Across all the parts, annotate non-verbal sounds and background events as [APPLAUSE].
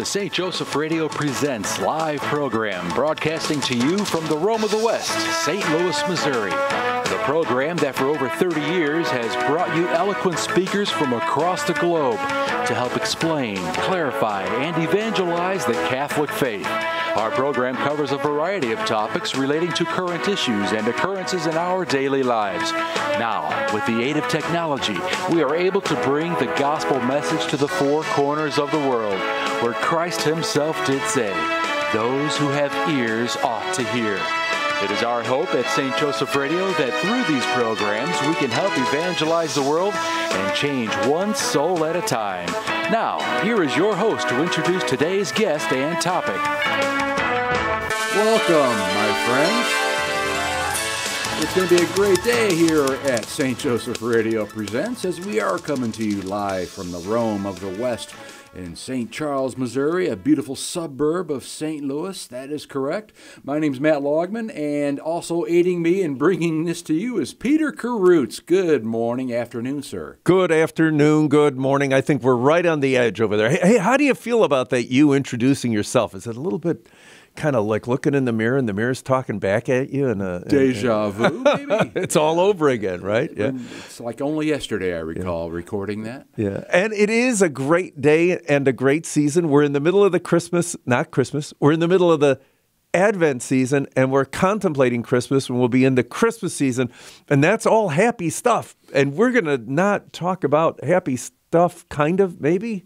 The St. Joseph Radio Presents live program, broadcasting to you from the Rome of the West, St. Louis, Missouri. The program that for over 30 years has brought you eloquent speakers from across the globe to help explain, clarify, and evangelize the Catholic faith. Our program covers a variety of topics relating to current issues and occurrences in our daily lives. Now, with the aid of technology, we are able to bring the gospel message to the four corners of the world, where Christ Himself did say, Those who have ears ought to hear. It is our hope at St. Joseph Radio that through these programs we can help evangelize the world and change one soul at a time. Now, here is your host to introduce today's guest and topic. Welcome, my friends. It's going to be a great day here at St. Joseph Radio Presents as we are coming to you live from the Rome of the West in St. Charles, Missouri, a beautiful suburb of St. Louis. That is correct. My name's Matt Laugeman, and also aiding me in bringing this to you is Peter Karutz. Good morning, afternoon, sir. Good afternoon, good morning. I think we're right on the edge over there. Hey, hey how do you feel about that? You introducing yourself? Is it a little bit kind of like looking in the mirror and the mirror's talking back at you and uh, a deja vu [LAUGHS] maybe it's all over again right yeah it's like only yesterday i recall yeah. recording that yeah and it is a great day and a great season we're in the middle of the christmas not christmas we're in the middle of the Advent season and we're contemplating Christmas and we'll be in the Christmas season. And that's all happy stuff. And we're going to not talk about happy stuff, kind of, maybe.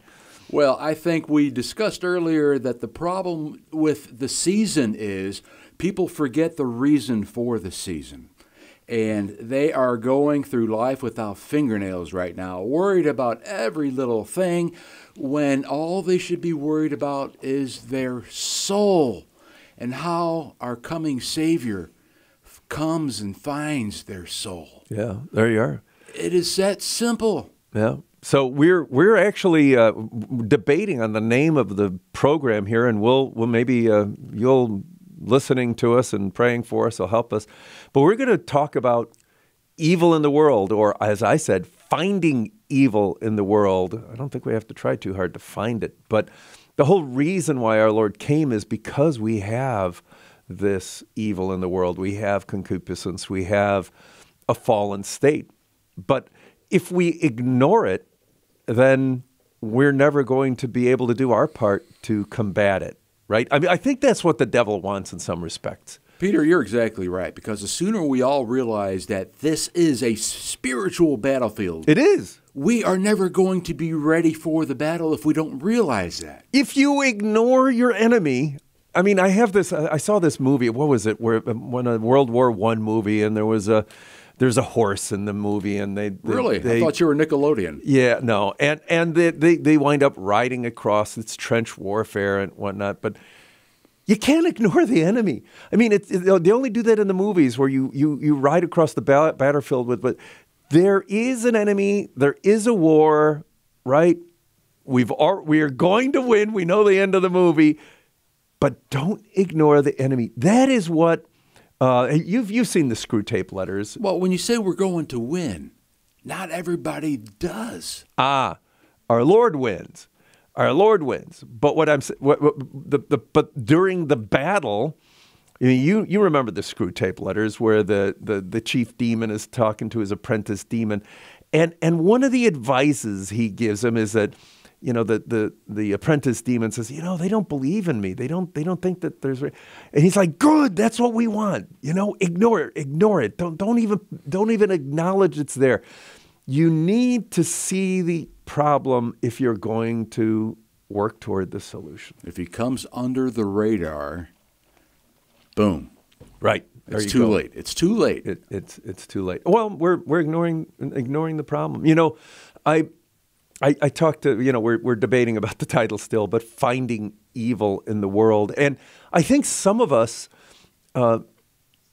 Well, I think we discussed earlier that the problem with the season is people forget the reason for the season. And they are going through life without fingernails right now, worried about every little thing, when all they should be worried about is their soul and how our coming Savior comes and finds their soul. Yeah, there you are. It is that simple. Yeah. So we're we're actually uh, debating on the name of the program here, and we'll we'll maybe uh, you'll listening to us and praying for us will help us. But we're going to talk about evil in the world, or as I said, finding evil in the world. I don't think we have to try too hard to find it, but the whole reason why our Lord came is because we have this evil in the world. We have concupiscence. We have a fallen state, but if we ignore it then we're never going to be able to do our part to combat it, right? I mean, I think that's what the devil wants in some respects. Peter, you're exactly right because the sooner we all realize that this is a spiritual battlefield, it is. We are never going to be ready for the battle if we don't realize that. If you ignore your enemy, I mean, I have this. I saw this movie. What was it? Where um, when a World War One movie, and there was a there's a horse in the movie, and they, they really. They, I thought you were Nickelodeon. Yeah, no, and and they, they they wind up riding across its trench warfare and whatnot, but. You can't ignore the enemy. I mean, it, they only do that in the movies where you, you, you ride across the battlefield with, but there is an enemy, there is a war, right? We've are, we are going to win. We know the end of the movie, but don't ignore the enemy. That is what uh, you've you've seen the Screwtape letters. Well, when you say we're going to win, not everybody does. Ah, our Lord wins. Our Lord wins. But what I'm what, what the, the but during the battle, you you remember the Screwtape letters where the, the the chief demon is talking to his apprentice demon, and and one of the advices he gives him is that you know, the, the, the apprentice demon says, you know, they don't believe in me. They don't, they don't think that there's, and he's like, good, that's what we want. You know, ignore it, ignore it. Don't, don't even, don't even acknowledge it's there. You need to see the problem if you're going to work toward the solution. If he comes under the radar, boom. Right. it's too go. late. It's too late. It, it's it's too late. Well, we're we're ignoring ignoring the problem. You know, I I, I talked to, you know, we're, we're debating about the title still, but finding evil in the world. And I think some of us uh,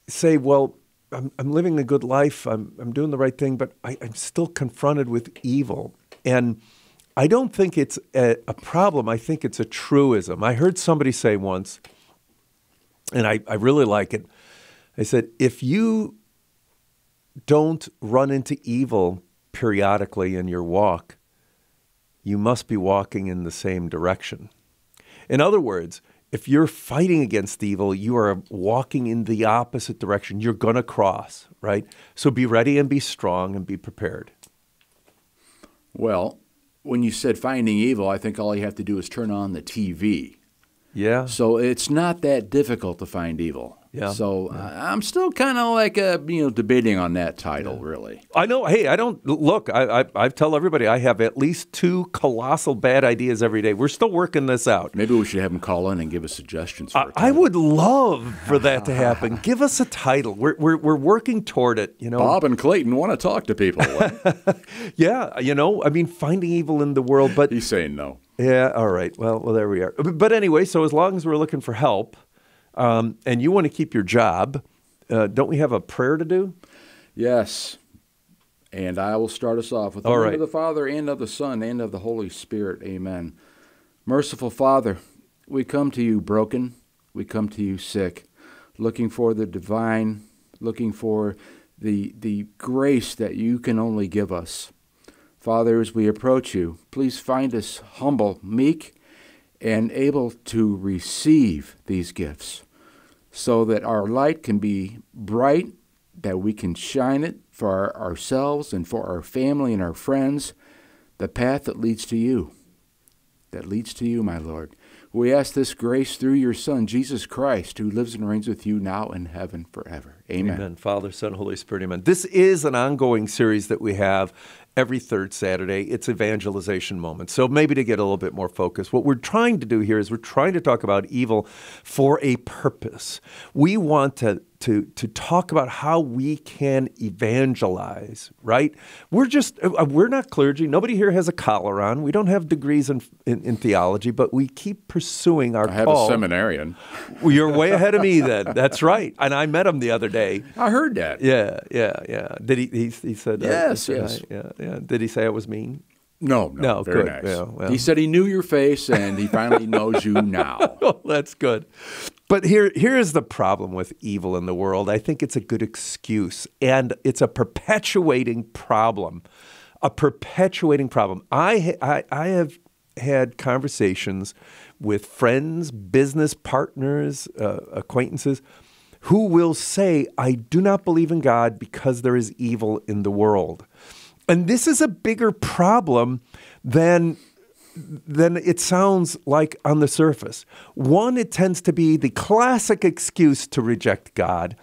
say, well, I'm, I'm living a good life, I'm, I'm doing the right thing, but I, I'm still confronted with evil. And I don't think it's a, a, problem, I think it's a truism. I heard somebody say once, and I, I really like it. I said, if you don't run into evil periodically in your walk, you must be walking in the same direction. In other words, if you're fighting against evil, you are walking in the opposite direction. You're going to cross, right? So be ready and be strong and be prepared. Well, when you said finding evil, I think all you have to do is turn on the TV. Yeah. So it's not that difficult to find evil. Yeah. So I- I'm still kind of like uh, you know debating on that title, really. I know. Hey, I don't look. I, I I tell everybody I have at least two colossal bad ideas every day. We're still working this out. Maybe we should have him call in and give us suggestions for I, a I would love for that to happen. [LAUGHS] Give us a title. We're we're we're working toward it. You know. Bob and Clayton want to talk to people. [LAUGHS] Yeah. You know. I mean, finding evil in the world, but He's saying no. Yeah. All right. Well, well, there we are. But anyway, so as long as we're looking for help, um, and you want to keep your job, uh, don't we have a prayer to do? Yes. And I will start us off with the All name right. of the Father and of the Son and of the Holy Spirit. Amen. Merciful Father, we come to you broken. We come to you sick, looking for the divine, looking for the the grace that you can only give us. Father, as we approach you, please find us humble, meek, and able to receive these gifts so that our light can be bright, that we can shine it for ourselves and for our family and our friends, the path that leads to you, that leads to you, my Lord. We ask this grace through your Son, Jesus Christ, who lives and reigns with you now in heaven forever. Amen. Father, Son, Holy Spirit. Amen. This is an ongoing series that we have every third Saturday. It's evangelization moments. So maybe to get a little bit more focused, what we're trying to do here is we're trying to talk about evil for a purpose. We want to to to talk about how we can evangelize, right? We're just uh, we're not clergy. Nobody here has a collar on. We don't have degrees in in, in theology, but we keep pursuing our I have call. a seminarian. Well, you're way ahead of me then. That's right. And I met him the other day. I heard that. Yeah, yeah, yeah. Did he? He, he said. uh, Yes, yeah, yes. Yeah, yeah. Did he say I was mean? No, no, No, very good. nice. Yeah, well. He said he knew your face and he finally knows you [LAUGHS] now. Oh, that's good. But here, here is the problem with evil in the world. I think it's a good excuse, and it's a perpetuating problem. A perpetuating problem. I, ha- I, I have had conversations with friends, business partners, uh, acquaintances who will say, I do not believe in God because there is evil in the world. And this is a bigger problem than than it sounds like on the surface. One, it tends to be the classic excuse to reject God,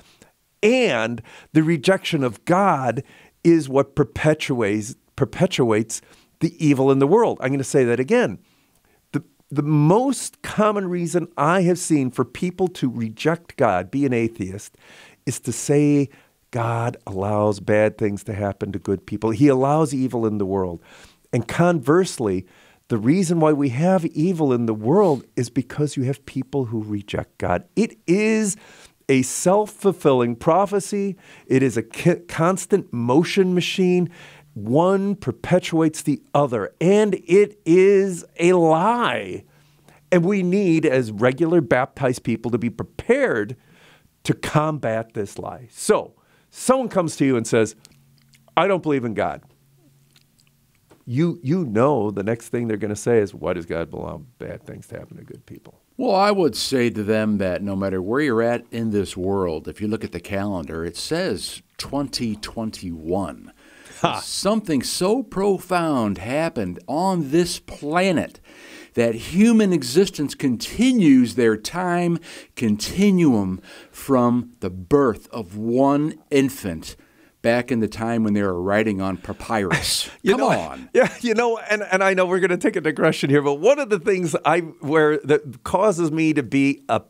and the rejection of God is what perpetuates perpetuates the evil in the world. I'm going to say that again. The, the most common reason I have seen for people to reject God, be an atheist, is to say God allows bad things to happen to good people. He allows evil in the world. And conversely, the reason why we have evil in the world is because you have people who reject God. It is a self fulfilling prophecy, it is a constant motion machine. One perpetuates the other, and it is a lie. And we need, as regular baptized people, to be prepared to combat this lie. So, someone comes to you and says, I don't believe in God. You you know the next thing they're going to say is why does god allow bad things to happen to good people? Well, I would say to them that no matter where you're at in this world, if you look at the calendar, it says 2021. Something so profound happened on this planet that human existence continues their time continuum from the birth of one infant back in the time when they were writing on papyrus. [LAUGHS] Come know, on. [LAUGHS] yeah you know and, and i know we're going to take a digression here but one of the things i where that causes me to be a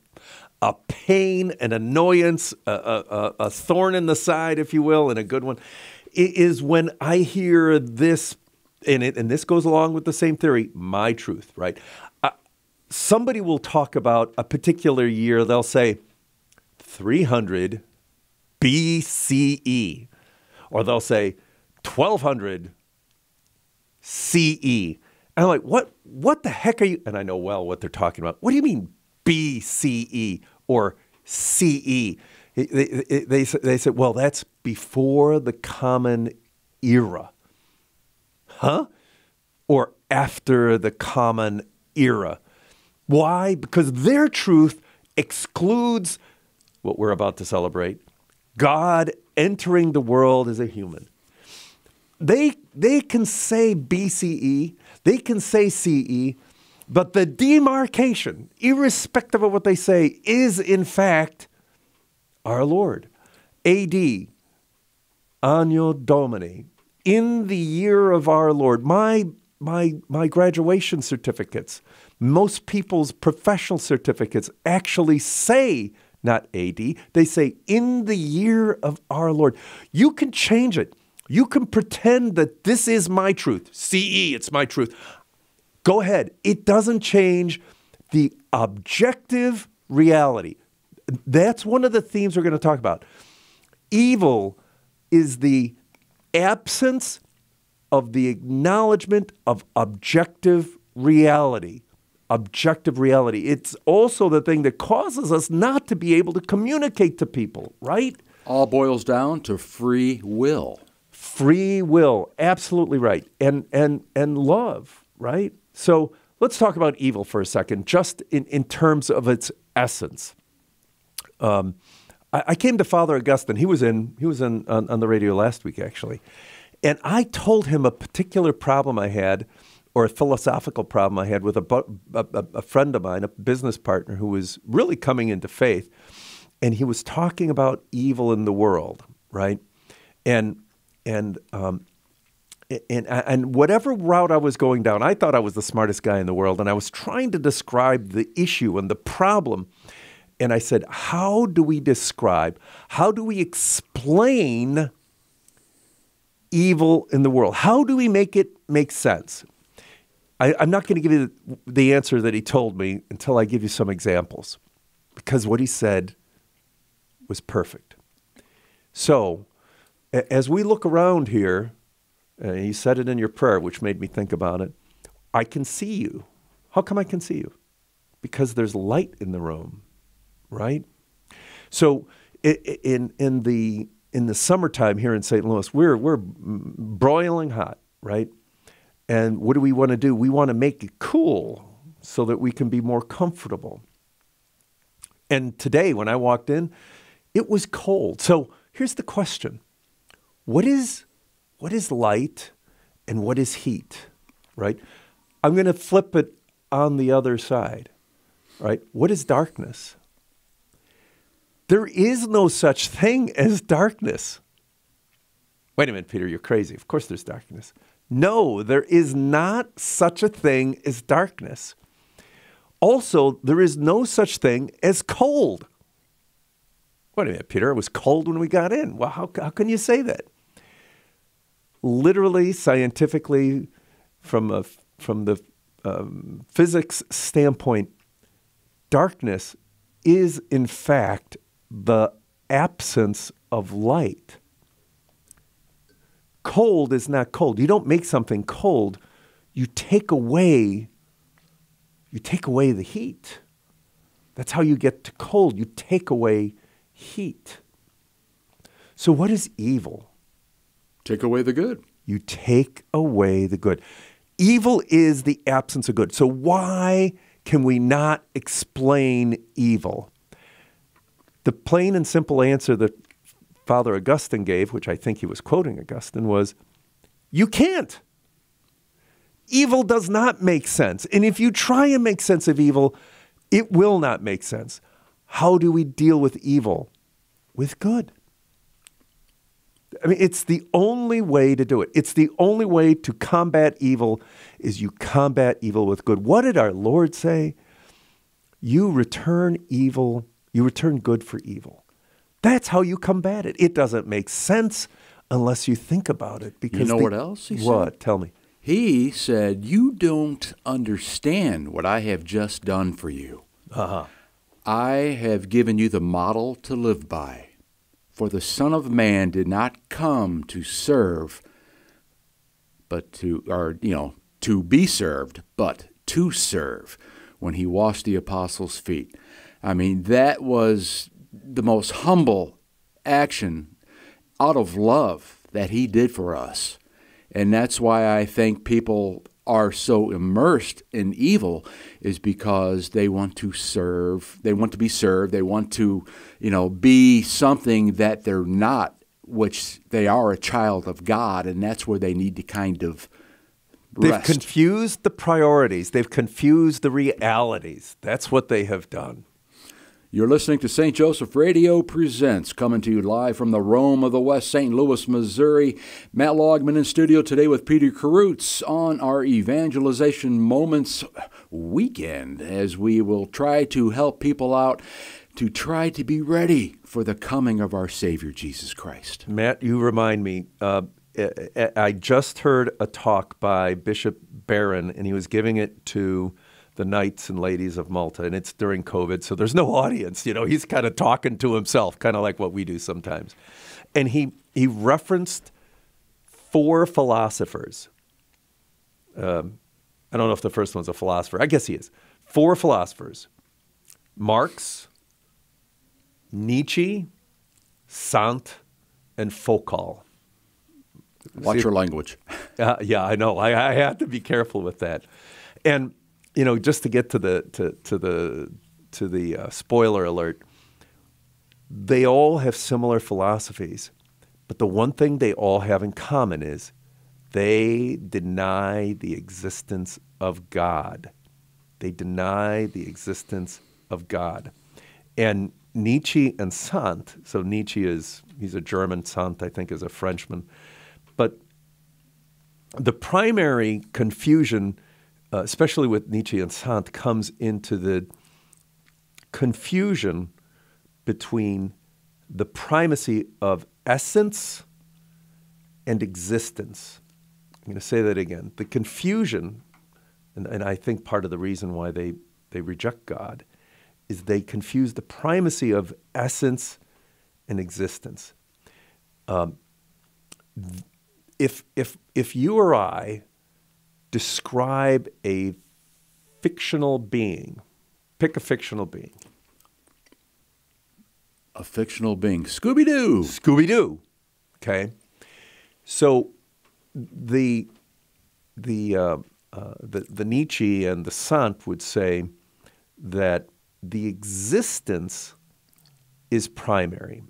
a pain an annoyance a, a, a- a thorn in the side if you will and a good one is when i hear this and, it, and this goes along with the same theory my truth right uh, somebody will talk about a particular year they'll say 300 BCE, or they'll say 1200 CE. And I'm like, what, what the heck are you? And I know well what they're talking about. What do you mean BCE or CE? They, they, they, they said, well, that's before the common era. Huh? Or after the common era. Why? Because their truth excludes what we're about to celebrate God entering the world as a human. They, they can say BCE, they can say CE, but the demarcation, irrespective of what they say, is in fact our Lord. AD, Anno Domini, in the year of our Lord. My, my, my graduation certificates, most people's professional certificates actually say not AD, they say in the year of our Lord. You can change it. You can pretend that this is my truth. CE, it's my truth. Go ahead. It doesn't change the objective reality. That's one of the themes we're going to talk about. Evil is the absence of the acknowledgement of objective reality. Objective reality. It's also the thing that causes us not to be able to communicate to people, right? All boils down to free will. Free will, absolutely right. And and and love, right? So let's talk about evil for a second, just in, in terms of its essence. Um, I, I, came to Father Augustine. He was in he was in on, on the radio last week actually, and I told him a particular problem I had, or a philosophical problem I had with a, a, a friend of mine, a business partner who was really coming into faith, and he was talking about evil in the world, right? And and um, and, and whatever route I was going down, I thought I was the smartest guy in the world, and I was trying to describe the issue and the problem and I said, How do we describe, how do we explain evil in the world? How do we make it make sense? I, am not going to give you the, the answer that he told me until I give you some examples, because what he said was perfect. So, as we look around here, and you said it in your prayer, which made me think about it, I can see you. How come I can see you? Because there's light in the room right? So in in the in the summertime here in St. Louis, we're we're broiling hot, right? And what do we want to do? We want to make it cool so that we can be more comfortable. And today, when I walked in, it was cold. So here's the question: What is what is light, and what is heat? Right? I'm going to flip it on the other side. Right? What is darkness? There is no such thing as darkness. Wait a minute, Peter, you're crazy. Of course there's darkness. No, there is not such a thing as darkness. Also, there is no such thing as cold. Wait a minute, Peter, it was cold when we got in. Well, how, how can you say that? Literally, scientifically, from, a, from the um, physics standpoint, darkness is in fact the absence of light. Cold is not cold. You don't make something cold. You take away you take away the heat. That's how you get to cold. You take away heat. So what is evil? Take away the good. You take away the good. Evil is the absence of good. So why can we not explain evil? The plain and simple answer that Father Augustine gave, which I think he was quoting Augustine, was you can't. Evil does not make sense. And if you try and make sense of evil, it will not make sense. How do we deal with evil? With good. I mean, it's the only way to do it. It's the only way to combat evil is you combat evil with good. What did our Lord say? You return evil you return good for evil. That's how you combat it. It doesn't make sense unless you think about it. Because you know the, what else he said? What? Tell me. He said, "You don't understand what I have just done for you. Uh-huh. I have given you the model to live by. For the Son of Man did not come to serve, but to, or you know, to be served, but to serve." When he washed the apostles' feet. I mean, that was the most humble action out of love that he did for us. And that's why I think people are so immersed in evil is because they want to serve, they want to be served, they want to, you know, be something that they're not, which they are a child of God, and that's where they need to kind of They've rest. confused the priorities. They've confused the realities. That's what they have done. You're listening to St. Joseph Radio Presents, coming to you live from the Rome of the West, St. Louis, Missouri. Matt Laugeman in studio today with Peter Karutz on our Evangelization Moments weekend as we will try to help people out to try to be ready for the coming of our Savior Jesus Christ. Matt, you remind me. Uh, I- I just heard a talk by Bishop Barron, and he was giving it to the knights and ladies of Malta, and it's during COVID, so there's no audience. You know, he's kind of talking to himself, kind of like what we do sometimes. And he he referenced four philosophers. Um, I don't know if the first one's a philosopher. I guess he is. Four philosophers: Marx, Nietzsche, Sartre, and Foucault. Watch your language. Uh, yeah, I know. I, I have to be careful with that. And you know, just to get to the to, to the to the uh, spoiler alert, they all have similar philosophies, but the one thing they all have in common is they deny the existence of God. They deny the existence of God. And Nietzsche and Sartre, so Nietzsche is he's a German, Sartre I think is a Frenchman, but the primary confusion, uh, especially with Nietzsche and Sartre, comes into the confusion between the primacy of essence and existence. I'm going to say that again. The confusion, and, and I think part of the reason why they, they reject God, is they confuse the primacy of essence and existence. Um, if, if, if you or I describe a fictional being, pick a fictional being, A fictional being. Scooby Doo. Scooby Doo. Okay, so the the uh, uh, the the Nietzsche and the Sartre would say that the existence is primary,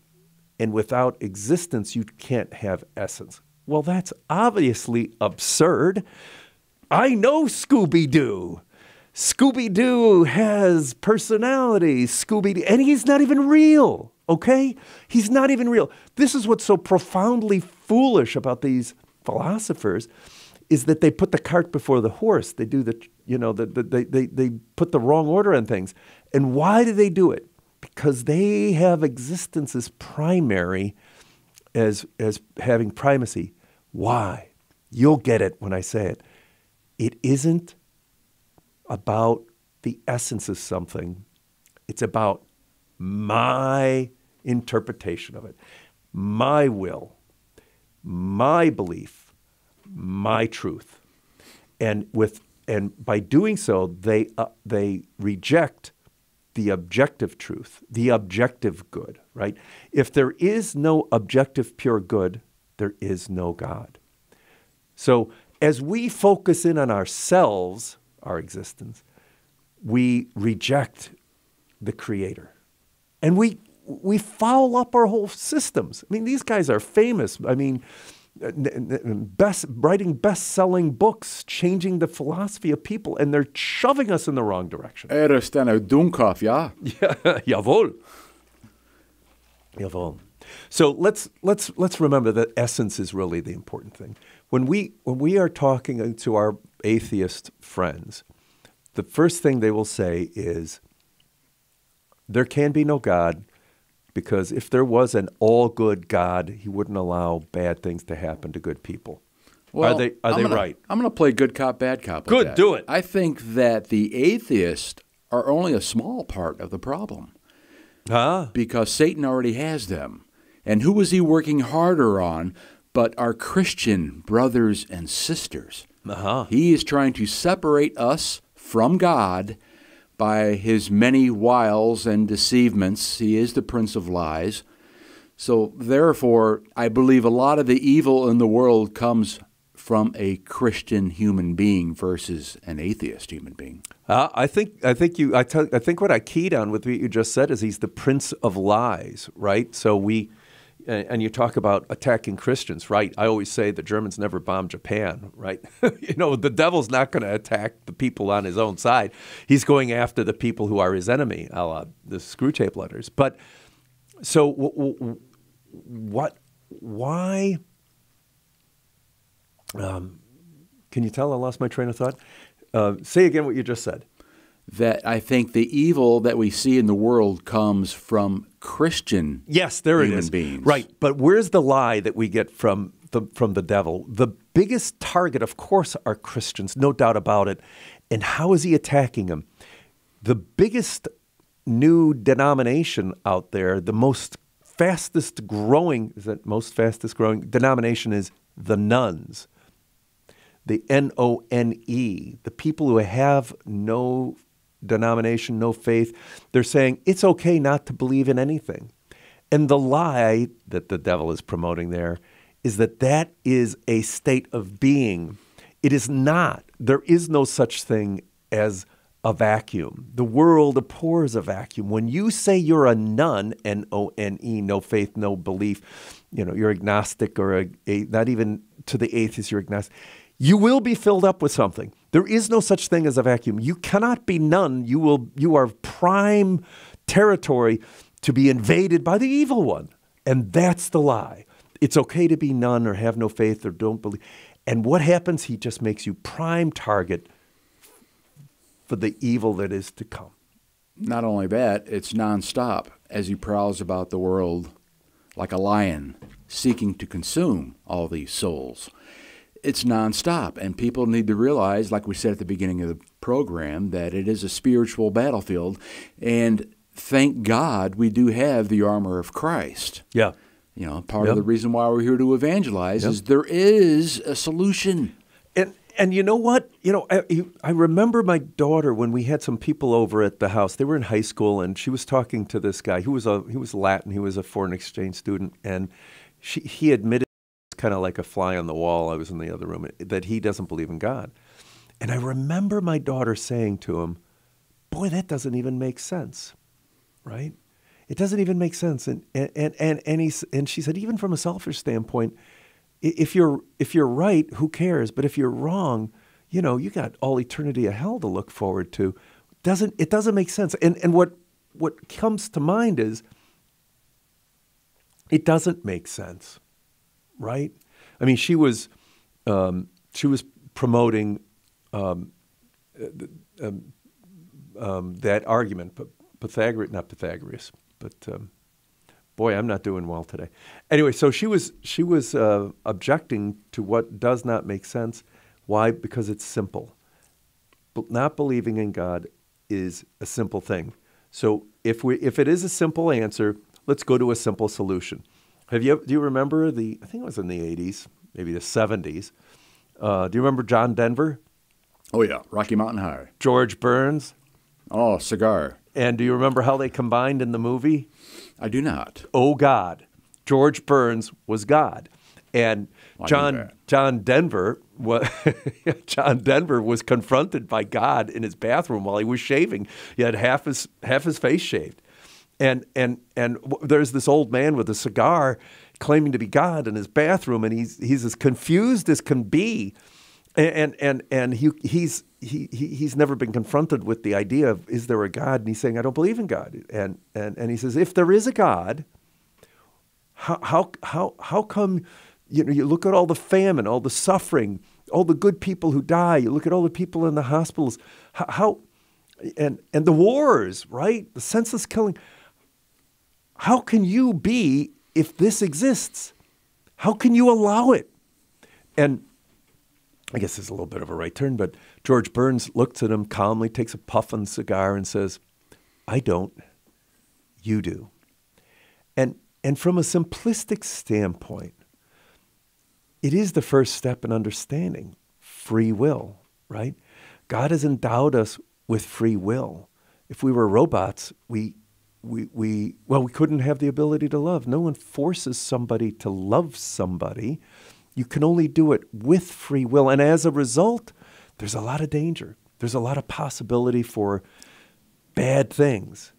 and without existence you can't have essence. Well, that's obviously absurd. I know Scooby Doo. Scooby Doo has personality. Scooby Doo, and he's not even real. Okay, he's not even real. This is what's so profoundly foolish about these philosophers, is that they put the cart before the horse. They do the, you know, the, the, they, they they put the wrong order on things. And why do they do it? Because they have existence as primary, as as having primacy. Why? You'll get it when I say it. It isn't about the essence of something, it's about my interpretation of it, my will, my belief, my truth. And with and by doing so, they uh, they reject the objective truth, the objective good, right? If there is no objective pure good, there is no God. So as we focus in on ourselves, our existence, we reject the Creator. And we, we foul up our whole systems. I mean, these guys are famous. I mean, best, writing best selling books, changing the philosophy of people, and they're shoving us in the wrong direction. Er ist eine Dummkopf, ja. [LAUGHS] Jawohl. Jawohl. So let's let's let's remember that essence is really the important thing. When we when we are talking to our atheist friends, the first thing they will say is there can be no God because if there was an all good God, he wouldn't allow bad things to happen to good people. are they are I'm they gonna- right? I'm going to play good cop, bad cop. Good, do it. I think that the atheists are only a small part of the problem Huh? because Satan already has them. And who is he working harder on but our Christian brothers and sisters? Uh-huh. He is trying to separate us from God by his many wiles and deceivements. He is the prince of lies. So, therefore, I believe a lot of the evil in the world comes from a Christian human being versus an atheist human being? Uh, I think I think you I, I think what I keyed on with what you just said is he's the prince of lies, right? So we and you talk about attacking Christians, right? I always say the Germans never bombed Japan, right? [LAUGHS] you know, the devil's not going to attack the people on his own side. He's going after the people who are his enemy, a la the Screwtape letters. But so what? Why? Um, can you tell I lost my train of thought? Uh, say again what you just said that I think the evil that we see in the world comes from Christian yes, there human it is. beings. Right, but where's the lie that we get from the from the devil? The biggest target, of course, are Christians, no doubt about it. And how is he attacking them? The biggest new denomination out there, the most fastest growing, is that most fastest growing denomination is the nones The N O N E, the people who have no denomination, no faith. They're saying it's okay not to believe in anything. And the lie that the devil is promoting there is that that is a state of being. It is not. There is no such thing as a vacuum. The world abhors a vacuum. When you say you're a none, N O N E, no faith, no belief, you know, you're agnostic or a, a, not even to the atheist, you're agnostic you will be filled up with something. There is no such thing as a vacuum. You cannot be none. You will you are prime territory to be invaded by the evil one. And that's the lie. It's okay to be none or have no faith or don't believe. And what happens? He just makes you prime target for the evil that is to come. Not only that, it's nonstop as he prowls about the world like a lion seeking to consume all these souls it's nonstop. And people need to realize, like we said at the beginning of the program, that it is a spiritual battlefield. And thank God we do have the armor of Christ. Yeah. You know, part yep. of the reason why we're here to evangelize yep. is there is a solution. And and you know what? You know, I, I, remember my daughter when we had some people over at the house. They were in high school, and she was talking to this guy who was a he was Latin. He was a foreign exchange student, and she he admitted kind of like a fly on the wall. I was in the other room eh, that he doesn't believe in God. And I remember my daughter saying to him, Boy, that doesn't even make sense, right? It doesn't even make sense. And, and, and, and, and, he, and she said, even from a selfish standpoint, if you're, if you're right, who cares? But if you're wrong, you know, you got all eternity of hell to look forward to. Doesn't, it doesn't make sense. And, and what, what comes to mind is it doesn't make sense right? I mean, she was um, she was promoting um, uh, um, um, that argument, Pythagoras, not Pythagoras, but um, boy, I'm not doing well today. Anyway, so she was she was uh, objecting to what does not make sense. Why? Because it's simple. But not believing in God is a simple thing. So if we if it is a simple answer, let's go to a simple solution. Have you? Do you remember the? I think it was in the '80s, maybe the '70s. Uh, do you remember John Denver? Oh yeah, Rocky Mountain High. George Burns. Oh, cigar. And do you remember how they combined in the movie? I do not. Oh God, George Burns was God, and John John Denver was [LAUGHS] John Denver was confronted by God in his bathroom while he was shaving. He had half his half his face shaved, and and and there's this old man with a cigar claiming to be God in his bathroom, and he's he's as confused as can be, and and and he he's he, he he's never been confronted with the idea of is there a God, and he's saying I don't believe in God, and and and he says if there is a God, how how how how come you know you look at all the famine, all the suffering, all the good people who die, you look at all the people in the hospitals, how, how and and the wars, right, the senseless killing how can you be if this exists? How can you allow it? And I guess it's a little bit of a right turn, but George Burns looks at him calmly, takes a puff on the cigar, and says, I don't, you do. And, and from a simplistic standpoint, it is the first step in understanding free will, right? God has endowed us with free will. If we were robots, we we, we well we couldn't have the ability to love no one forces somebody to love somebody You can only do it with free will. And as a result, there's a lot of danger. There's a lot of possibility for bad things.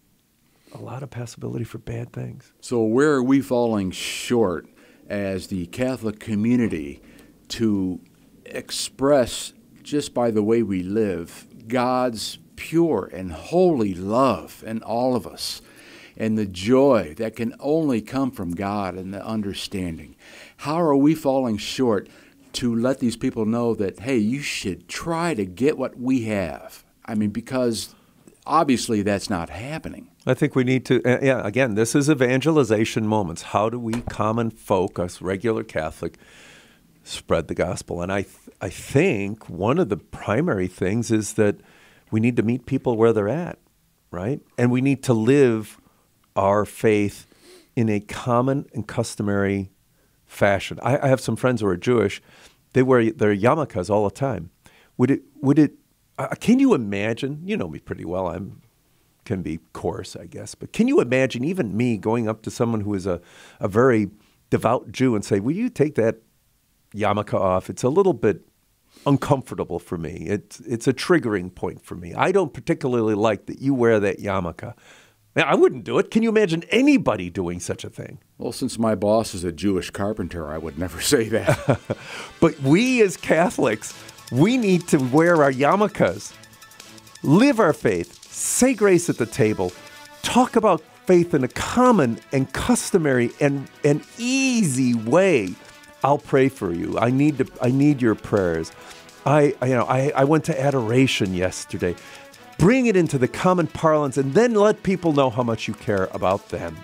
A lot of possibility for bad things. So, where are we falling short as the Catholic community to express, just by the way we live, God's pure and holy love in all of us? And the joy that can only come from God and the understanding. How are we falling short to let these people know that, hey, you should try to get what we have? I mean, because obviously that's not happening. I think we need to, uh, yeah, again, this is evangelization moments. How do we, common folk, us regular Catholic, spread the gospel? And I, th- I think one of the primary things is that we need to meet people where they're at, right? And we need to live our faith in a common and customary fashion. I, I have some friends who are Jewish. They wear their yarmulkes all the time. Would it? Would it? Uh, can you imagine? You know me pretty well. I'm can be coarse, I guess. But can you imagine even me going up to someone who is a, a very devout Jew and say, "Will you take that yarmulke off? It's a little bit uncomfortable for me. It's it's a triggering point for me. I don't particularly like that you wear that yarmulke." I wouldn't do it. Can you imagine anybody doing such a thing? Well, since my boss is a Jewish carpenter, I would never [LAUGHS] say that. [LAUGHS] but we as Catholics, we need to wear our yarmulkes, live our faith, say grace at the table, talk about faith in a common and customary and, and easy way. I'll pray for you. I need to, I need your prayers. I, you know, I, I went to adoration yesterday bring it into the common parlance, and then let people know how much you care about them.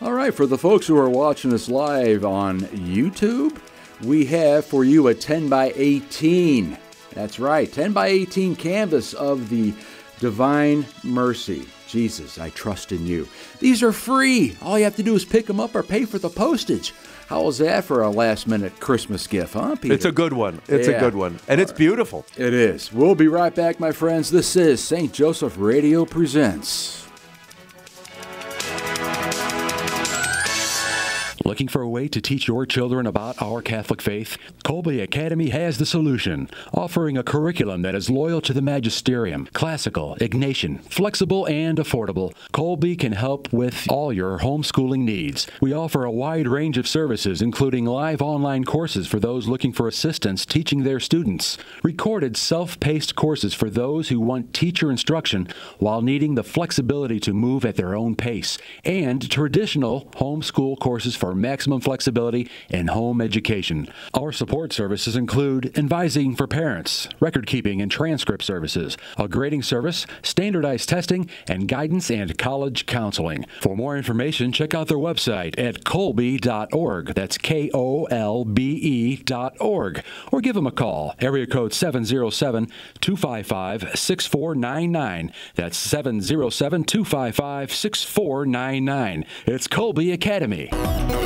All right, for the folks who are watching us live on YouTube, we have for you a 10 by 18. That's right, 10 by 18 canvas of the Divine Mercy. Jesus, I trust in you. These are free. All you have to do is pick them up or pay for the postage. How was that for a last minute Christmas gift, huh, Peter? It's a good one. It's yeah. a good one. And it's beautiful. It is. We'll be right back, my friends. This is St. Joseph Radio Presents. Looking for a way to teach your children about our Catholic faith? Kolbe Academy has the solution, offering a curriculum that is loyal to the magisterium, classical, Ignatian, flexible, and affordable. Kolbe can help with all your homeschooling needs. We offer a wide range of services, including live online courses for those looking for assistance teaching their students, recorded self paced courses for those who want teacher instruction while needing the flexibility to move at their own pace, and traditional homeschool courses for maximum flexibility in home education. Our support services include advising for parents, record keeping and transcript services, a grading service, standardized testing, and guidance and college counseling. For more information, check out their website at kolbe.org. That's K O L B E.org. Or give them a call, area code 707 255 6499. That's 707 255 6499. It's Kolbe Academy.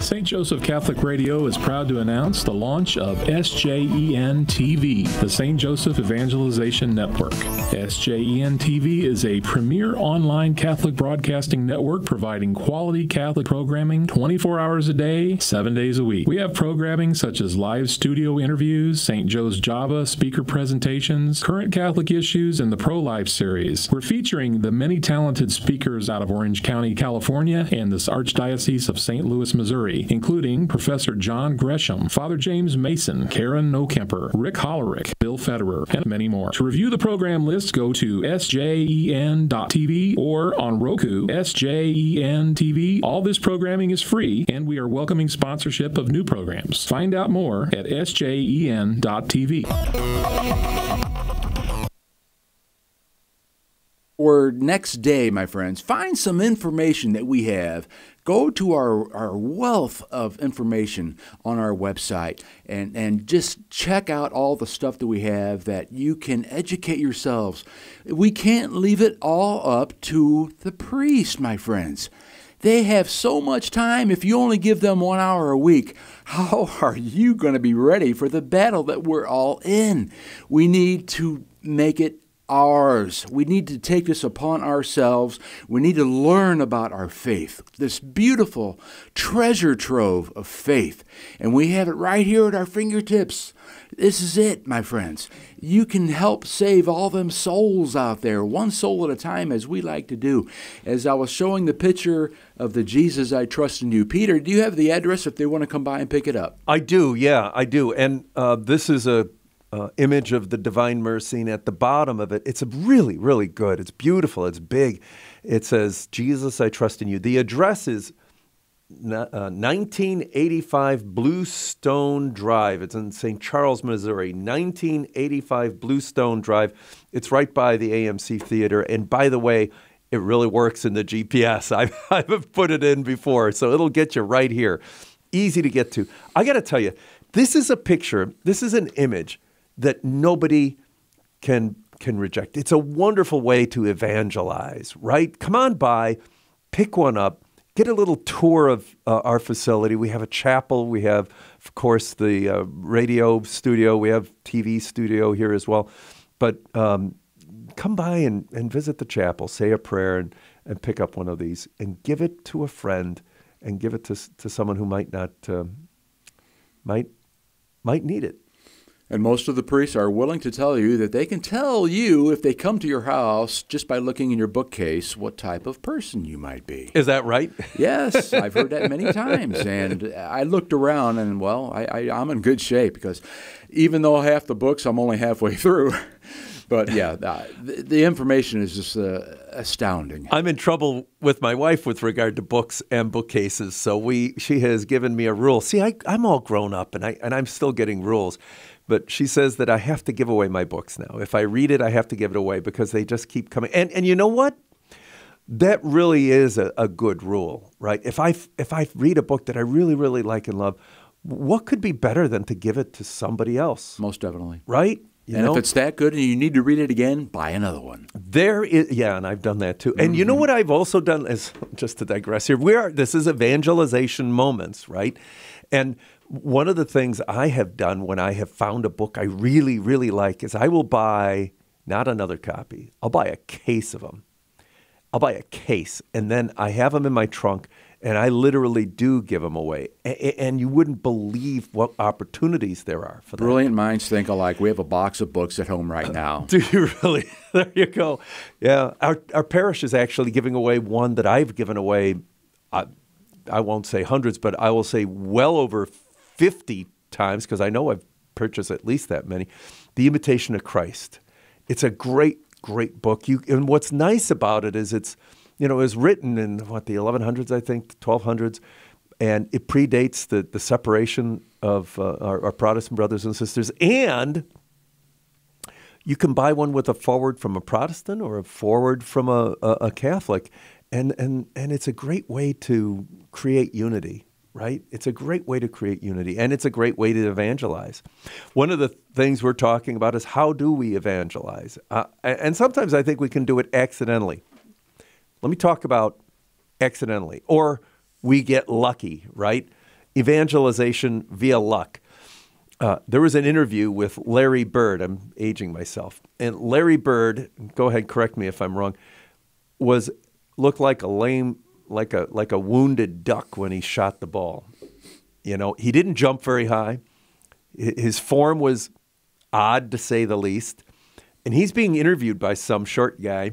St. Joseph Catholic Radio is proud to announce the launch of SJEN TV, the St. Joseph Evangelization Network. SJEN TV is a premier online Catholic broadcasting network providing quality Catholic programming 24 hours a day, 7 days a week. We have programming such as live studio interviews, St. Joe's Java speaker presentations, current Catholic issues, and the Pro Life series. We're featuring the many talented speakers out of Orange County, California, and this Archdiocese of St. Louis, Missouri including Professor John Gresham, Father James Mason, Karen Nokemper, Rick Hollerick, Bill Federer, and many more. To review the program list, go to sjen.tv or on Roku, SJEN TV. All this programming is free, and we are welcoming sponsorship of new programs. Find out more at sjen.tv. or next day, my friends, find some information that we have go to our, our wealth of information on our website and, and just check out all the stuff that we have that you can educate yourselves. We can't leave it all up to the priest, my friends. They have so much time. If you only give them one hour a week, [LAUGHS] how are you going to be ready for the battle that we're all in? We need to make it ours. We need to take this upon ourselves. We need to learn about our faith, this beautiful treasure trove of faith. And we have it right here at our fingertips. This is it, my friends. You can help save all them souls out there, one soul at a time, as we like to do. As I was showing the picture of the Jesus I Trust in You, Peter, do you have the address if they want to come by and pick it up? I do, yeah, I do. And uh, this is a uh, image of the Divine Mercy, and at the bottom of it, it's really, really good. It's beautiful. It's big. It says, "Jesus, I trust in you." The address is uh, 1985 Bluestone Drive. It's in St. Charles, Missouri. 1985 Bluestone Drive. It's right by the AMC Theater. And by the way, it really works in the GPS. [LAUGHS] I've, I've put it in before, so it'll get you right here. Easy to get to. I got to tell you, this is a picture, this is an image that nobody can can reject. It's a wonderful way to evangelize, right? Come on by, pick one up get a little tour of uh, our facility. We have a chapel. We have, of course, the uh, radio studio. We have TV studio here as well. But um, come by and, and visit the chapel, say a prayer, and, and pick up one of these and give it to a friend and give it to, to someone who might not, uh, might, might need it. And most of the priests are willing to tell you that they can tell you if they come to your house just by looking in your bookcase what type of person you might be. Is that right? [LAUGHS] yes, I've heard that many times. And I looked around and, well, I, I, I'm in good shape because even though half the books I'm only halfway [LAUGHS] through. but yeah, the, the, information is just uh, astounding. I'm in trouble with my wife with regard to books and bookcases. So we, she has given me a rule. See, I, I'm all grown up, and I and I'm still getting rules. But she says that I have to give away my books now. If I read it, I have to give it away because they just keep coming. And and you know what? That really is a, a good rule, right? If I if I read a book that I really really like and love, what could be better than to give it to somebody else? Most definitely. Right? You and know? if it's that good and you need to read it again, buy another one. There is, yeah, and I've done that too. And mm-hmm. you know mm-hmm. what I've also done is [LAUGHS] just to digress here. We are this is evangelization moments, right? And one of the things I have done when I have found a book I really, really like is I will buy not another copy, I'll buy a case of them. I'll buy a case and then I have them in my trunk and I literally do give them away. And you wouldn't believe what opportunities there are for that. Brilliant minds think alike. We have a box of books at home right now. [LAUGHS] do you really? [LAUGHS] there you go. Yeah. Our, our parish is actually giving away one that I've given away, I, I won't say hundreds, but I will say well over 50 times, because I know I've purchased at least that many, The Imitation of Christ. It's a great, great book. You, and what's nice about it is it's, you know, it was written in what, the 1100s, I think, 1200s, and it predates the, the separation of uh, our, our Protestant brothers and sisters. And you can buy one with a forward from a Protestant or a forward from a, a, a Catholic. And, and, and it's a great way to create unity right? It's a great way to create unity and it's a great way to evangelize. One of the things we're talking about is how do we evangelize? Uh, and sometimes I think we can do it accidentally. Let me talk about accidentally, or we get lucky, right? Evangelization via luck. Uh, there was an interview with Larry Bird. I'm aging myself. And Larry Bird, go ahead, correct me if I'm wrong, was looked like a lame like a like a wounded duck when he shot the ball. You know, he didn't jump very high. His form was odd to say the least. And he's being interviewed by some short guy,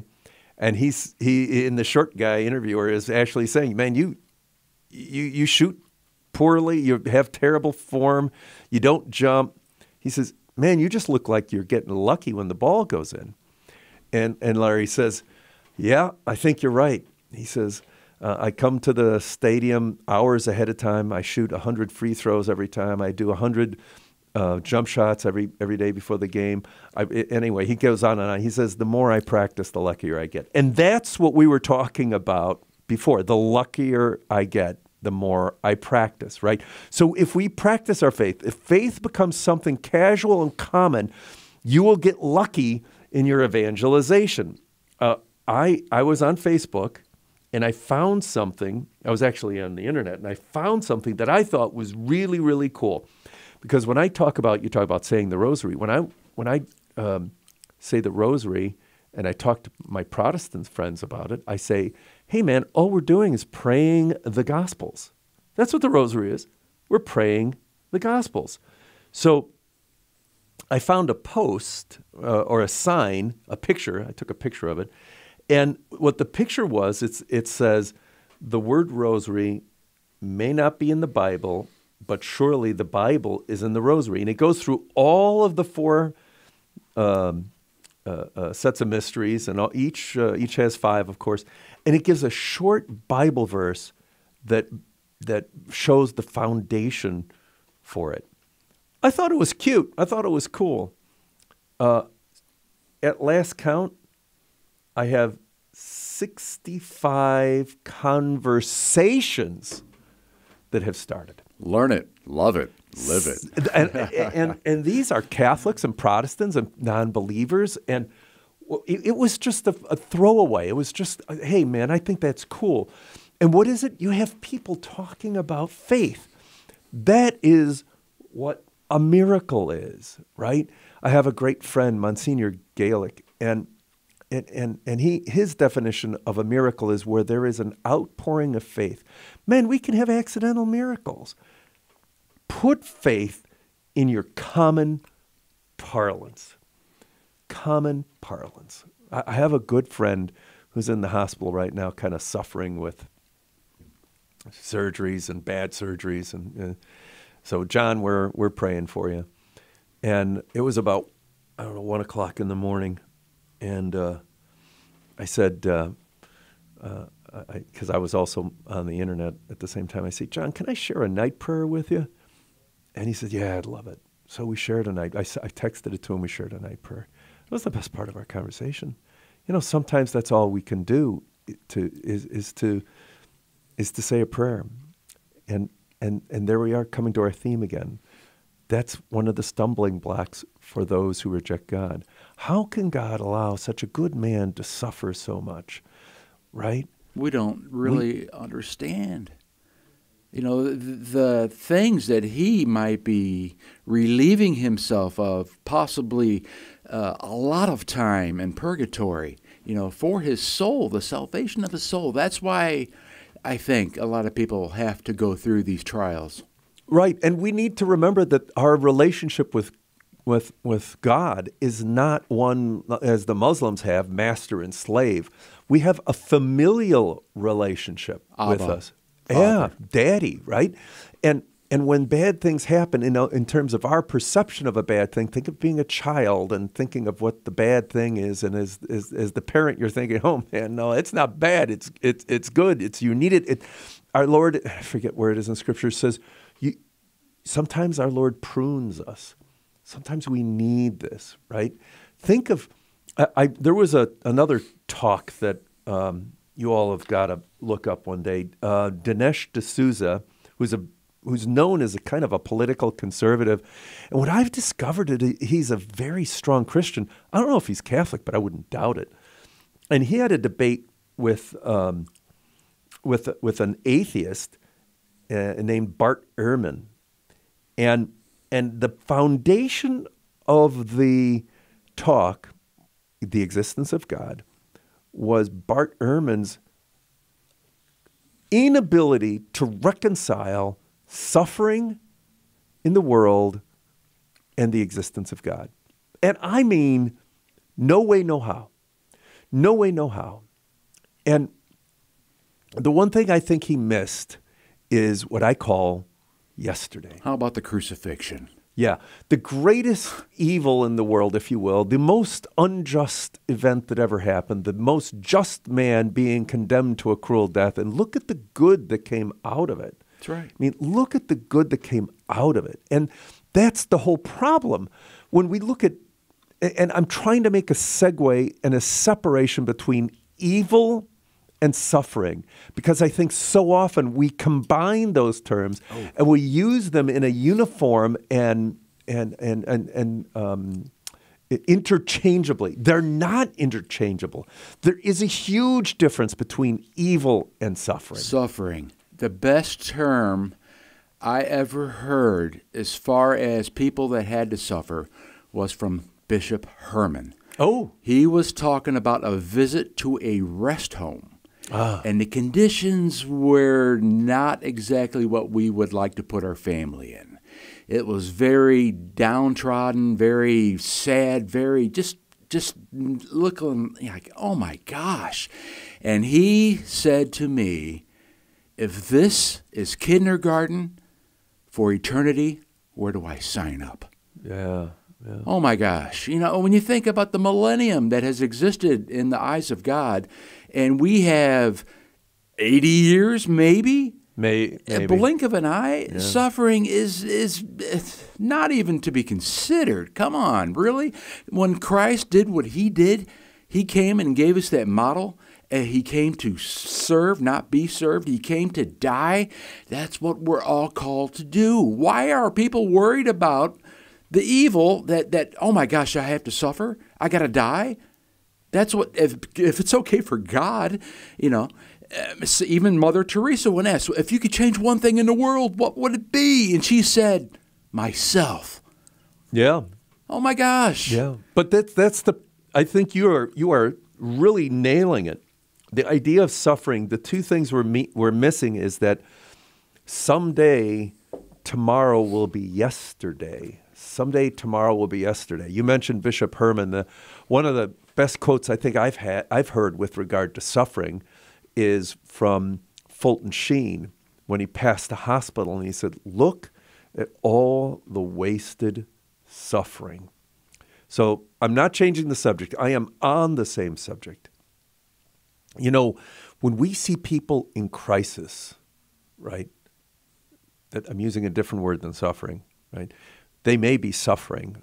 and he's he in the short guy interviewer is actually saying, "Man, you you you shoot poorly. You have terrible form. You don't jump." He says, "Man, you just look like you're getting lucky when the ball goes in." And and Larry says, "Yeah, I think you're right." He says, uh, I come to the stadium hours ahead of time. I shoot 100 free throws every time. I do 100 uh, jump shots every every day before the game. I, anyway, he goes on and on. He says, the more I practice, the luckier I get. And that's what we were talking about before. The luckier I get, the more I practice, right? So if we practice our faith, if faith becomes something casual and common, you will get lucky in your evangelization. Uh, I, I was on Facebook and I found something. I was actually on the internet, and I found something that I thought was really, really cool. Because when I talk about, you talk about saying the rosary. When I when I um, say the rosary, and I talk to my Protestant friends about it, I say, hey man, all we're doing is praying the Gospels. That's what the rosary is. We're praying the Gospels. So I found a post uh, or a sign, a picture. I took a picture of it. And what the picture was, it's, it says, the word rosary may not be in the Bible, but surely the Bible is in the rosary. And it goes through all of the four um, uh, uh, sets of mysteries, and all, each, uh, each has five, of course. And it gives a short Bible verse that, that shows the foundation for it. I thought it was cute. I thought it was cool. Uh, at last count, I have 65 conversations that have started. Learn it, love it, live it. and, and, and these are Catholics and Protestants and non believers. And it, it was just a, a throwaway. It was just, uh, hey, man, I think that's cool. And what is it? You have people talking about faith. That is what a miracle is, right? I have a great friend, Monsignor Gaelic, and and, and, and he, his definition of a miracle is where there is an outpouring of faith. Man, we can have accidental miracles. Put faith in your common parlance. Common parlance. I, have a good friend who's in the hospital right now, kind of suffering with surgeries and bad surgeries. And uh, so, John, we're, we're praying for you. And it was about, I don't know, one o'clock in the morning and uh, I said, because uh, uh, I, I, was also on the internet at the same time, I said, John, can I share a night prayer with you? And he said, Yeah, I'd love it. So we shared a night. I, I texted it to him. We shared a night prayer. It was the best part of our conversation. You know, sometimes that's all we can do to is is to is to say a prayer, and and and there we are coming to our theme again. That's one of the stumbling blocks for those who reject God. How can God allow such a good man to suffer so much? Right? We don't really we, understand. You know, the, the things that he might be relieving himself of, possibly uh, a lot of time in purgatory, you know, for his soul, the salvation of his soul. That's why I think a lot of people have to go through these trials. Right. And we need to remember that our relationship with with with God is not one as the Muslims have, master and slave. We have a familial relationship Abba, with us. Father. Yeah, daddy, right? And and when bad things happen, in, in terms of our perception of a bad thing, think of being a child and thinking of what the bad thing is. And as, as, as the parent, you're thinking, oh man, no, it's not bad. It's, it's, it's good. It's, you need it. it. Our Lord, I forget where it is in Scripture, says, you, sometimes our Lord prunes us. Sometimes we need this, right? Think of, I, I there was a, another talk that um, you all have got to look up one day. Uh, Dinesh D'Souza, who's a who's known as a kind of a political conservative. And what I've discovered is he's a very strong Christian. I don't know if he's Catholic, but I wouldn't doubt it. And he had a debate with um, with with an atheist uh, named Bart Ehrman, and and the foundation of the talk, the existence of God, was Bart Ehrman's inability to reconcile suffering in the world and the existence of God. And I mean, no way, no how. No way, no how. And the one thing I think he missed is what I call yesterday. How about the crucifixion? Yeah, the greatest evil in the world, if you will, the most unjust event that ever happened, the most just man being condemned to a cruel death. And look at the good that came out of it. That's right. I mean, look at the good that came out of it. And that's the whole problem. When we look at, and I'm trying to make a segue and a separation between evil and suffering because I think so often we combine those terms oh. and we use them in a uniform and and and and, and um, interchangeably. They're not interchangeable. There is a huge difference between evil and suffering. Suffering. The best term I ever heard as far as people that had to suffer was from Bishop Hermann. Oh. He was talking about a visit to a rest home. Ah. And the conditions were not exactly what we would like to put our family in. It was very downtrodden, very sad, very just just looking like, oh my gosh. And he said to me, if this is kindergarten for eternity, where do I sign up? Yeah. Yeah. Oh my gosh. You know, when you think about the millennium that has existed in the eyes of God, and we have 80 years maybe, May, a blink of an eye, suffering is is not even to be considered. Come on, really? When Christ did what he did, he came and gave us that model. Uh, he came to serve, not be served. He came to die. That's what we're all called to do. Why are people worried about the evil that that oh my gosh, I have to suffer? I got to die? That's what if if it's okay for God, you know, um, even Mother Teresa, when asked, if you could change one thing in the world, what would it be? And she said, myself. Yeah. Oh my gosh. Yeah. But that's that's the I think you are you are really nailing it. The idea of suffering, the two things we're me- we're missing is that someday tomorrow will be yesterday. Someday tomorrow will be yesterday. You mentioned Bishop Hermann. The, one of the best quotes I think I've had I've heard with regard to suffering is from Fulton Sheen when he passed the hospital and he said, "Look at all the wasted suffering." So I'm not changing the subject. I am on the same subject. You know, when we see people in crisis, right? That I'm using a different word than suffering, right? They may be suffering,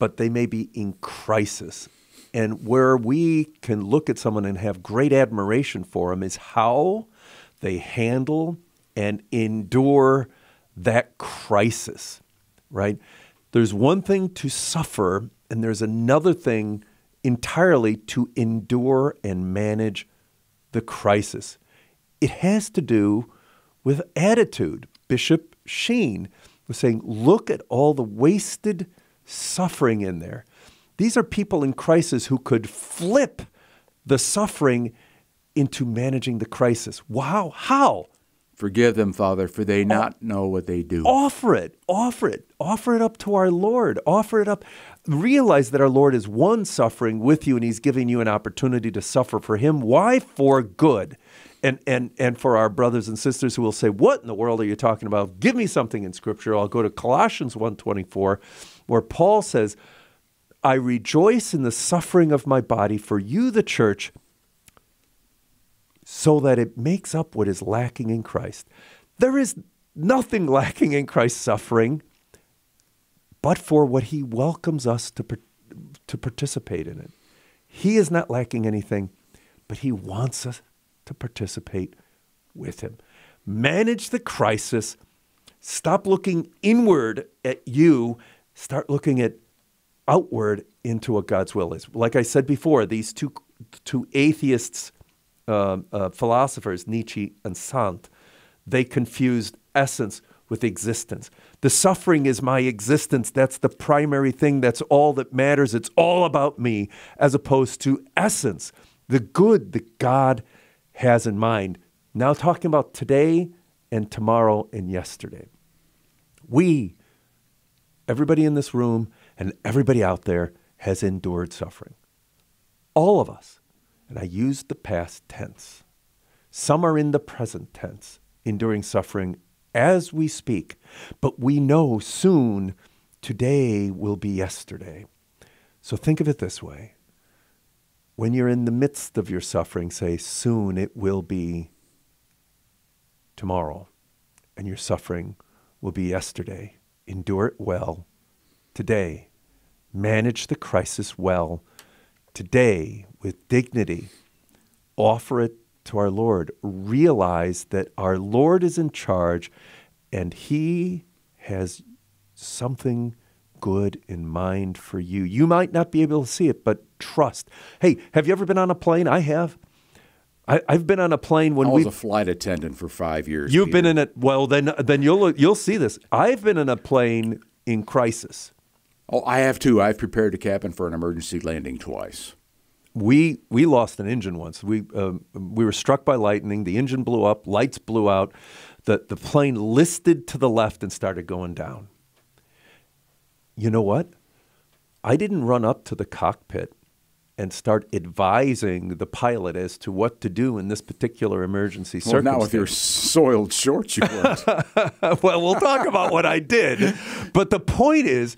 but they may be in crisis. And where we can look at someone and have great admiration for them is how they handle and endure that crisis, right? There's one thing to suffer, and there's another thing entirely to endure and manage the crisis. It has to do with attitude. Bishop Sheen was saying, look at all the wasted suffering in there. These are people in crisis who could flip the suffering into managing the crisis. Wow, how? Forgive them, Father, for they not know what they do. Offer it, offer it, offer it up to our Lord, offer it up. Realize that our Lord is one suffering with you and He's giving you an opportunity to suffer for Him. Why? For good. And, and, and for our brothers and sisters who will say, What in the world are you talking about? Give me something in Scripture. I'll go to Colossians 1.24, where Paul says, I rejoice in the suffering of my body for you, the church, so that it makes up what is lacking in Christ. There is nothing [LAUGHS] lacking in Christ's suffering but for what he welcomes us to, to participate in it. He is not lacking anything, but he wants us to participate with him. Manage the crisis. Stop looking inward at you. Start looking at outward into what God's will is. Like I said before, these two, two atheists uh, uh, philosophers, Nietzsche and Sartre, they confused essence with existence. The suffering is my existence. That's the primary thing. That's all that matters. It's all about me, as opposed to essence, the good that God has in mind. Now, talking about today and tomorrow and yesterday. We, everybody in this room and everybody out there, has endured suffering. All of us. And I used the past tense. Some are in the present tense, enduring suffering as we speak. But we know soon today will be yesterday. So think of it this way. When you're in the midst of your suffering, say, soon it will be tomorrow, and your suffering will be yesterday. Endure it well today. Manage the crisis well today with dignity. Offer it to our Lord. Realize that our Lord is in charge and He has something good in mind for you. You might not be able to see it, but trust. Hey, have you ever been on a plane? I have. I, have been on a plane when I was a flight attendant for five years. You've Peter. been in it. Well, then, then you'll you'll see this. I've been in a plane in crisis. Oh, I have too. I've prepared a cabin for an emergency landing twice. We we lost an engine once. We um, we were struck by lightning. The engine blew up. Lights blew out. The the plane listed to the left and started going down. You know what? I didn't run up to the cockpit and start advising the pilot as to what to do in this particular emergency Well, circumstance. not with your soiled shorts, you weren't. [LAUGHS] well, we'll talk about what I did. But the point is,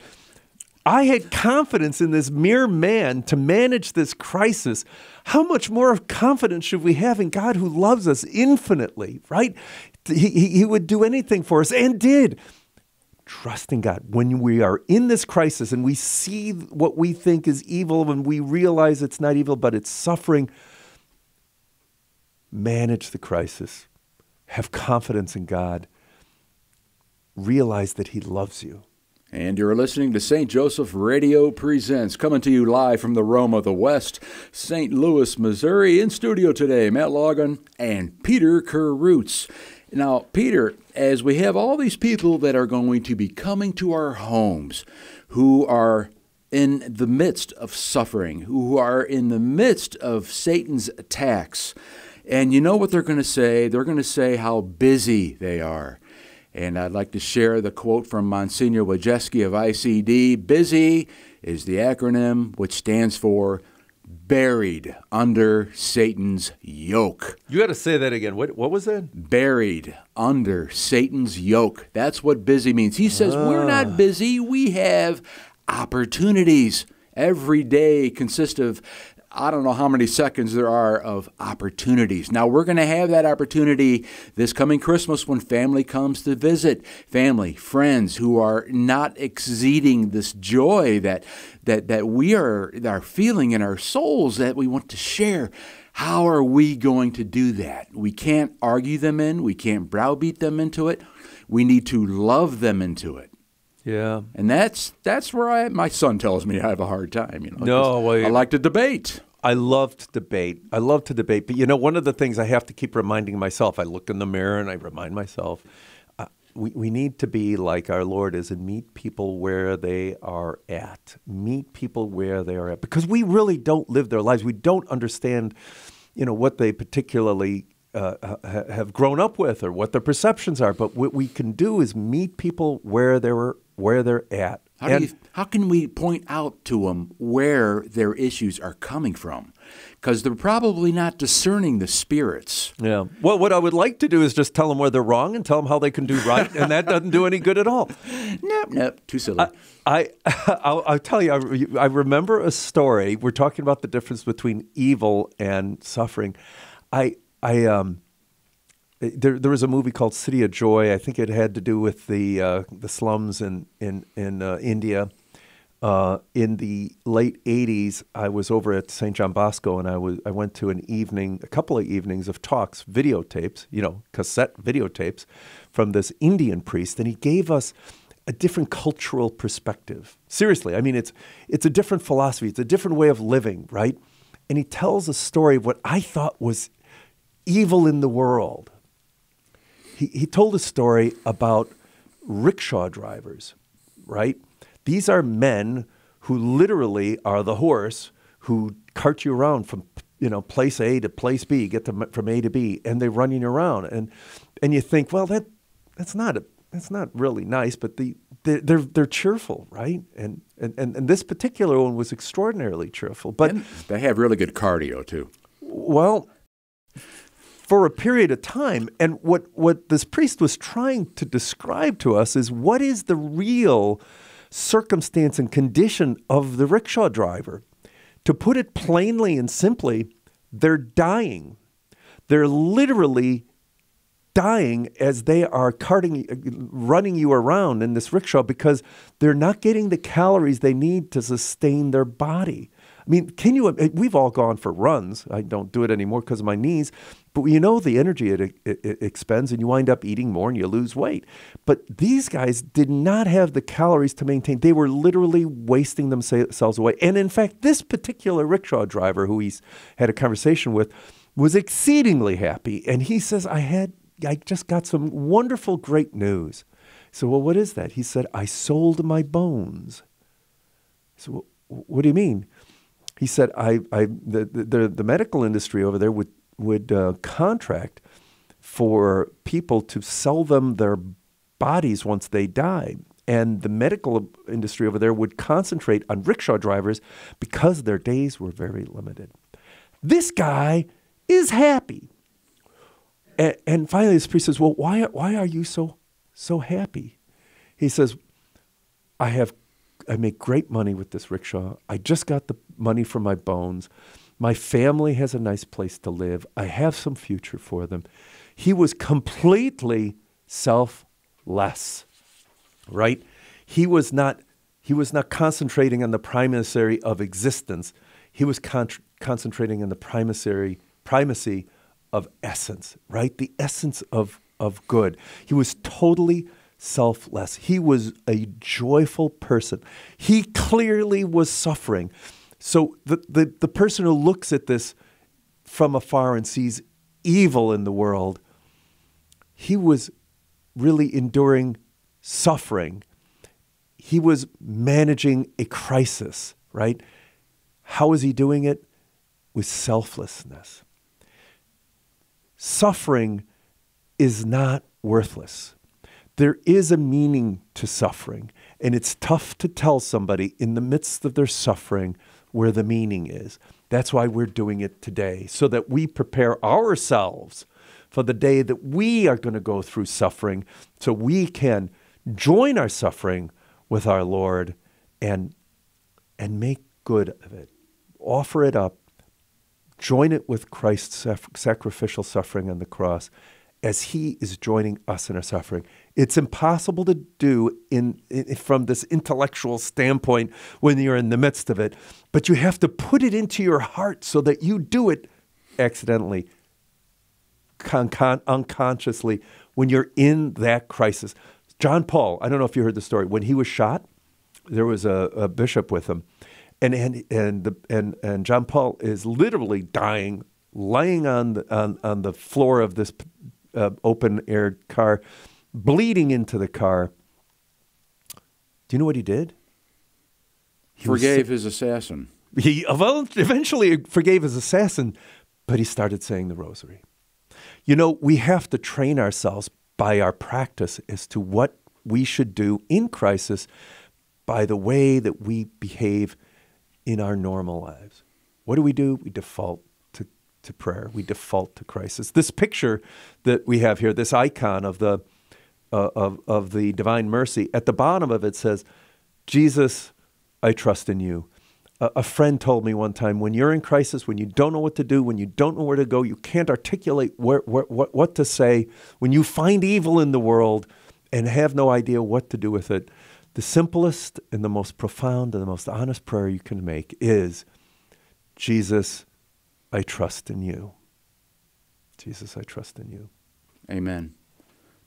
I had confidence in this mere man to manage this crisis. How much more of confidence should we have in God who loves us infinitely, right? He, he would do anything for us and did. Trust in God. When we are in this crisis and we see what we think is evil and we realize it's not evil, but it's suffering, manage the crisis. Have confidence in God realize that He loves you. And you're listening to St. Joseph Radio Presents, coming to you live from the Rome of the West, St. Louis, Missouri. In studio today, Matt Laugeman and Peter Karutz. Now, Peter, as we have all these people that are going to be coming to our homes who are in the midst of suffering, who are in the midst of Satan's attacks, and you know what they're going to say? They're going to say how busy they are. And I'd like to share the quote from Monsignor Wojcicki of ICD. BUSY is the acronym which stands for Buried Under Satan's Yoke. You got to say that again. What, what was that? Buried under Satan's yoke. That's what busy means. He says, We're not busy, we have opportunities. Every day consists of I don't know how many seconds there are of opportunities. Now, we're going to have that opportunity this coming Christmas when family comes to visit. Family, friends who are not exceeding this joy that, that, that we are, are feeling in our souls that we want to share. How are we going to do that? We can't argue them in, we can't browbeat them into it. We need to love them into it. Yeah. And that's that's where I my son tells me I have a hard time. You know, No, well, I like to debate. I love to debate. I love to debate. But you know, one of the things I have to keep reminding myself, I look in the mirror and I remind myself, uh, we, we need to be like our Lord is and meet people where they are at. Meet people where they are at. Because we really don't live their lives. We don't understand, you know, what they particularly uh, ha- have grown up with or what their perceptions are. But what we can do is meet people where they're where they're at. How, And- do you, how can we point out to them where their issues are coming from? Because they're probably not discerning the spirits. Yeah. Well, what I would like to do is just tell them where they're wrong and tell them how they can do right, and that doesn't do any good at all. [LAUGHS] Nope, nope, too silly. I, [LAUGHS] I'll, I'll tell you, I, I remember a story. We're talking about the difference between evil and suffering. I, I, um, there, there was a movie called City of Joy. I think it had to do with the uh, the slums in in in uh, India. Uh, in the late '80s, I was over at St. John Bosco, and I was I went to an evening, a couple of evenings of talks, videotapes, you know, cassette videotapes, from this Indian priest, and he gave us a different cultural perspective. Seriously, I mean, it's it's a different philosophy, it's a different way of living, right? And he tells a story of what I thought was evil in the world. He, he told a story about rickshaw drivers, right? These are men who literally are the horse who cart you around from you know place A to place B, get them from A to B, and they run you around, and and you think, well, that that's not a, that's not really nice, but the they're they're, they're cheerful, right? And, and and and this particular one was extraordinarily cheerful, but and they have really good cardio too. well, for a period of time. And what, what this priest was trying to describe to us is what is the real circumstance and condition of the rickshaw driver. To put it plainly and simply, they're dying. They're literally dying as they are carting, running you around in this rickshaw because they're not getting the calories they need to sustain their body. I mean, can you? We've all gone for runs. I don't do it anymore because of my knees, but you know the energy it, it, it expends, and you wind up eating more and you lose weight. But these guys did not have the calories to maintain. They were literally wasting themselves away. And in fact, this particular rickshaw driver who he's had a conversation with was exceedingly happy, and he says, "I had, I just got some wonderful, great news." So, well, what is that? He said, "I sold my bones." So, what do you mean? He said, I, I the, the, the medical industry over there would, would uh, contract for people to sell them their bodies once they die. And the medical industry over there would concentrate on rickshaw drivers because their days were very limited. This guy is happy. And, and finally, this priest says, Well, why, why are you so, so happy? He says, I have I make great money with this rickshaw. I just got the money from my bones. My family has a nice place to live. I have some future for them. He was completely selfless, right? He was not, he was not concentrating on the primacy of existence. He was con- concentrating on the primacy, primacy of essence, right? The essence of, of good. He was totally selfless. He was a joyful person. He clearly was suffering. So the, the, the person who looks at this from afar and sees evil in the world, he was really enduring suffering. He was managing a crisis, right? How is he doing it? With selflessness. Suffering is not worthless. There is a meaning to suffering, and it's tough to tell somebody in the midst of their suffering where the meaning is. That's why we're doing it today, so that we prepare ourselves for the day that we are going to go through suffering, so we can join our suffering with our Lord and, and make good of it. Offer it up, join it with Christ's sacrificial suffering on the cross as he is joining us in our suffering. It's impossible to do in, in, from this intellectual standpoint when you're in the midst of it, but you have to put it into your heart so that you do it accidentally, con- con- unconsciously, when you're in that crisis. John Paul, I don't know if you heard the story, when he was shot, there was a, a bishop with him. And, and, and, the, and, and John Paul is literally dying, laying on the, on, on the floor of this uh, open air car, bleeding into the car. Do you know what he did? He forgave was, his assassin. He eventually forgave his assassin, but he started saying the rosary. You know, we have to train ourselves by our practice as to what we should do in crisis by the way that we behave in our normal lives. What do we do? We default to prayer. We default to crisis. This picture that we have here, this icon of the uh, of of the divine mercy, at the bottom of it says, "Jesus, I trust in you." A, a friend told me one time, when you're in crisis, when you don't know what to do, when you don't know where to go, you can't articulate where, where, what what to say. When you find evil in the world and have no idea what to do with it, the simplest and the most profound and the most honest prayer you can make is, Jesus. I trust in you. Jesus, I trust in you. Amen.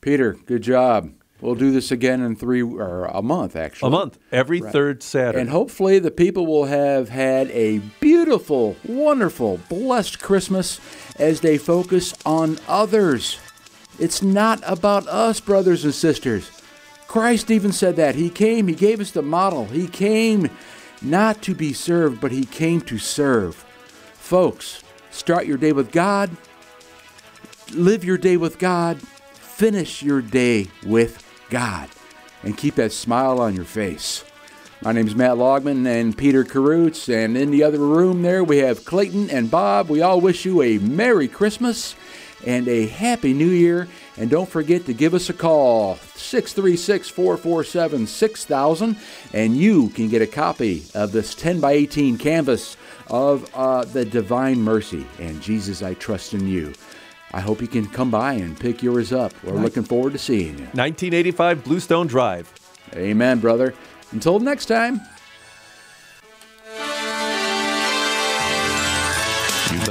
Peter, good job. We'll do this again in three or a month, actually. A month, every right. third Saturday. And hopefully, the people will have had a beautiful, wonderful, blessed Christmas as they focus on others. It's not about us, brothers and sisters. Christ even said that. He came, He gave us the model. He came not to be served, but He came to serve. Folks, start your day with God, live your day with God, finish your day with God, and keep that smile on your face. My name is Matt Laugeman and Peter Karutz, and in the other room there we have Clayton and Bob. We all wish you a Merry Christmas and a Happy New Year. And don't forget to give us a call, 636 447 6000, and you can get a copy of this 10 by 18 canvas of uh, the Divine Mercy. And Jesus, I trust in you. I hope you can come by and pick yours up. We're right. looking forward to seeing you. 1985 Bluestone Drive. Amen, brother. Until next time.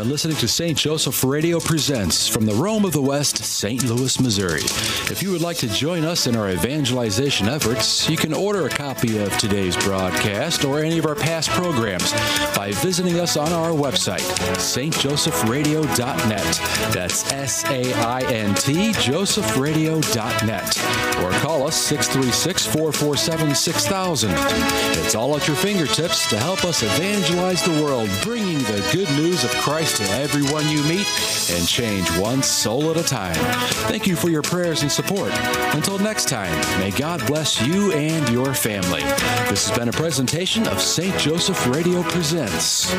You've listening to St. Joseph Radio Presents from the Rome of the West, St. Louis, Missouri. If you would like to join us in our evangelization efforts, you can order a copy of today's broadcast or any of our past programs by visiting us on our website, stjosephradio.net. That's S A I N T, josephradio.net. Or call us 636 447 6000. It's all at your fingertips to help us evangelize the world, bringing the good news of Christ to everyone you meet and change one soul at a time. Thank you for your prayers and support. Until next time, may God bless you and your family. This has been a presentation of St. Joseph Radio Presents.